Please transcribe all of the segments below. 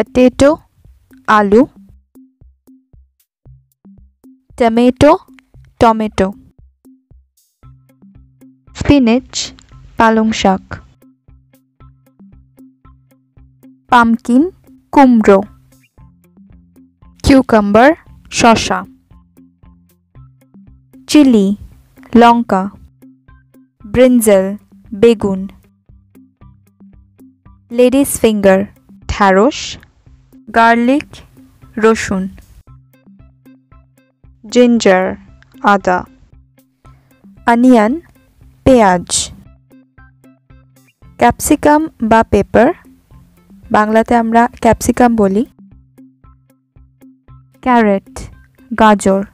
Potato আলু tomato tomato spinach পালং শাক. পামকিন কুমড়ো. কিউকাম্বার শসা. চিলি লঙ্কা. ব্রিঞ্জেল বেগুন. লেডিস ফিঙ্গার ঢ্যাঁড়স গার্লিক রসুন। জিঞ্জার আদা। অনিয়ন পেঁয়াজ। ক্যাপসিকাম বা পেপার বাংলাতে আমরা ক্যাপসিকাম বলি। ক্যারেট গাজর।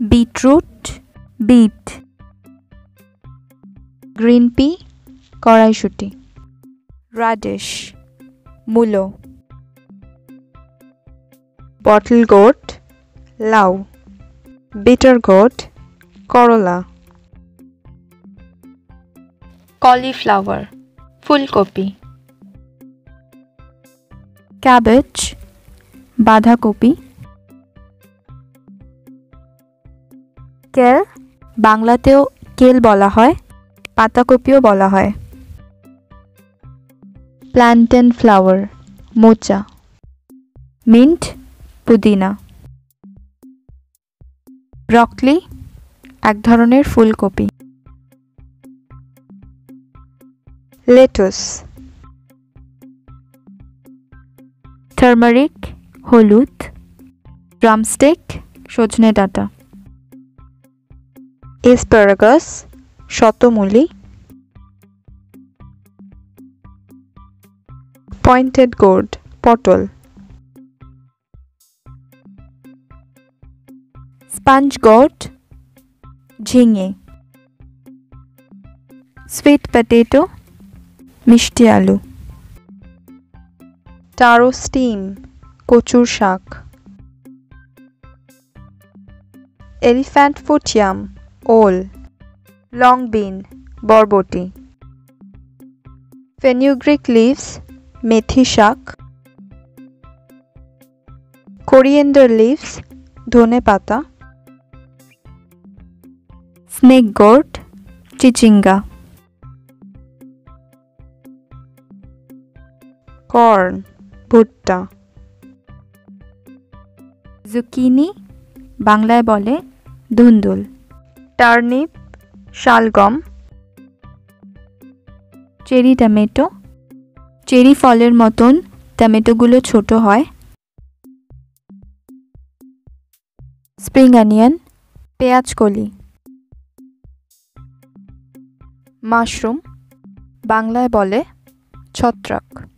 Beetroot beet. গ্রিন পি কড়াইশুঁটি। রাডিশ মূলো। বটল গোট লাউ। বিটার গোট করলা। কলিফ্লাওয়ার ফুলকপি। ক্যাবেজ বাঁধাকপি। কেল। বাংলাতেও কেল বলা হয় পাতাকপিও বলা হয়। প্ল্যান্টেন ফ্লাওয়ার মোচা। মিন্ট পুদিনা। ব্রকলি, এক ধরনের ফুলকপি। লেটুস। টার্মারিক, হলুদ। ড্রামস্টিক, সজনে ডাঁটা। এসপারাগাস, শতমূলি। পয়েন্টেড গোর্ড পটল। স্পঞ্জ গোট, ঝিঙে সুইট পটেটো মিষ্টি আলু। টারো স্টিম কচুর শাক। এলিফ্যান্ট ফুটিয়াম ওল। লং বিন বরবটি। ফেনিউগ্রিক লিভস মেথি শাক। কোরিয়েন্ডার লিভস ধনে পাতা স্নেক গোর্ড চিচিঙ্গা। কর্ন ভুট্টা। জুকিনি বাংলায় বলে ধুন্দুল। টার্নিপ শালগম। Cherry tomato. চেরি ফলের মতন টমেটোগুলো ছোট হয়। স্প্রিং অনিয়ন পেঁয়াজ কলি। মাশরুম বাংলায় বলে ছত্রাক।